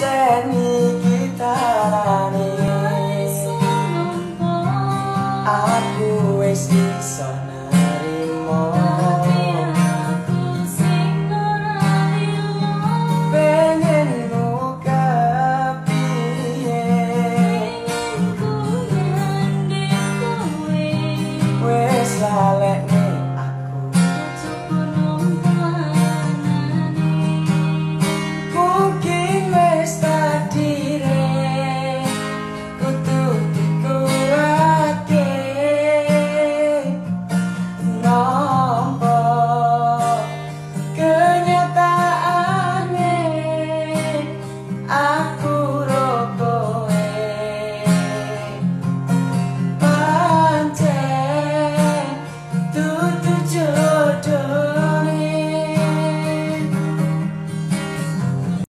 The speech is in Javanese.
Jenny kita rani aku wis bisa nerimo. Aku pengen ku kepiye? Pengen ku yang di kue wis lalek